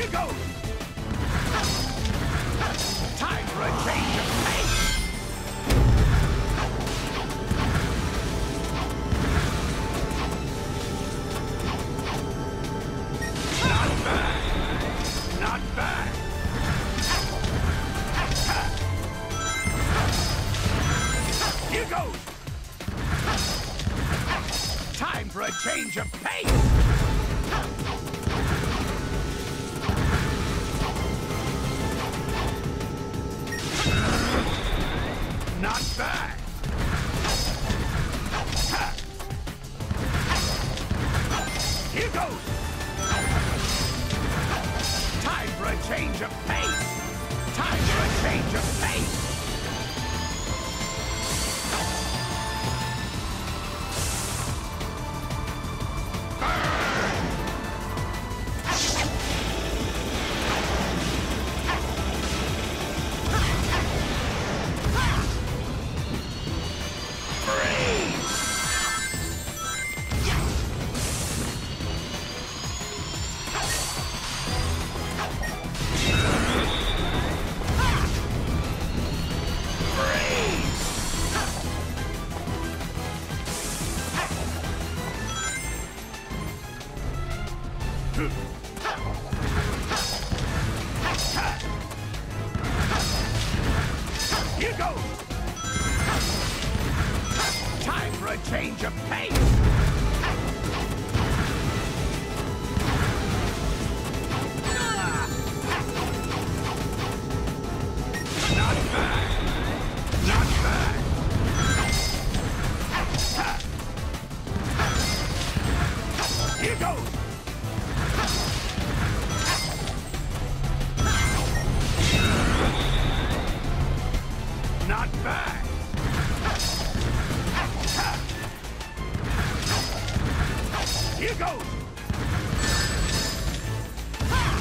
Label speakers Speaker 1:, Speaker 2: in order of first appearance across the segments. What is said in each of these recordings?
Speaker 1: Here goes! Time for a change of pace! Time for a change of pace! Here goes! Time for a change of pace!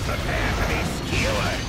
Speaker 1: Prepare to be skewered!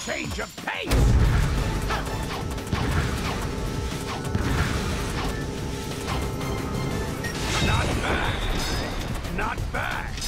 Speaker 1: Change of pace! Not bad! Not bad!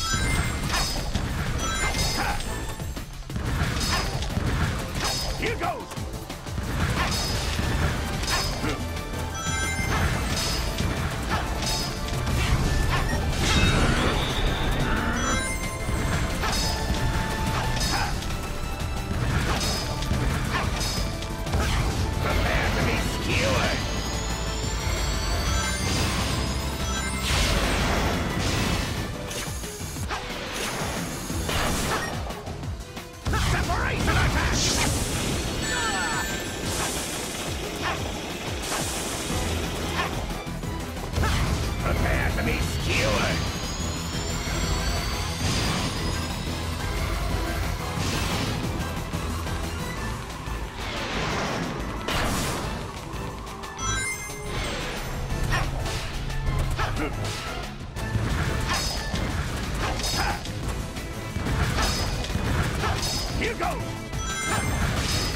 Speaker 1: Here goes!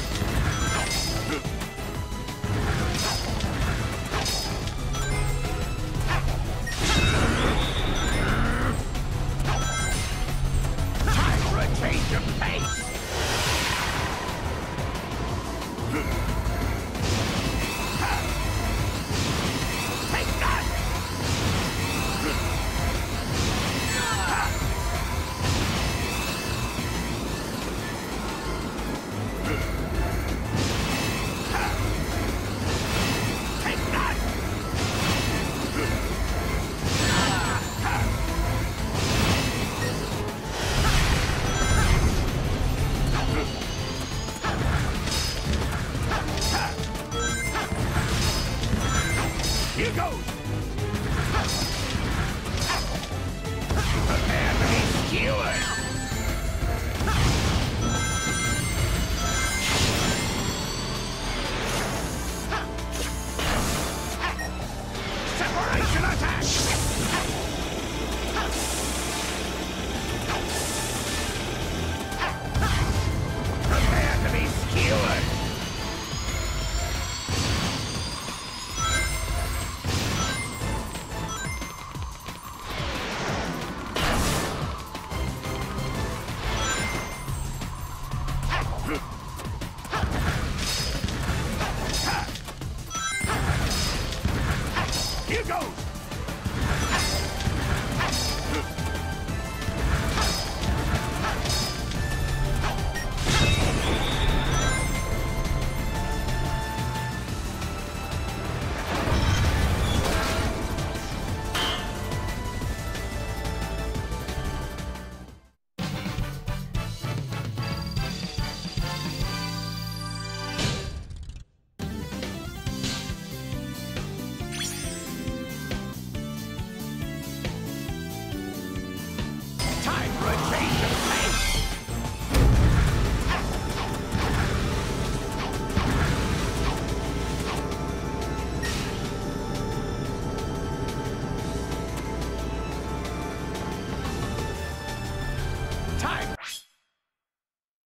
Speaker 1: る。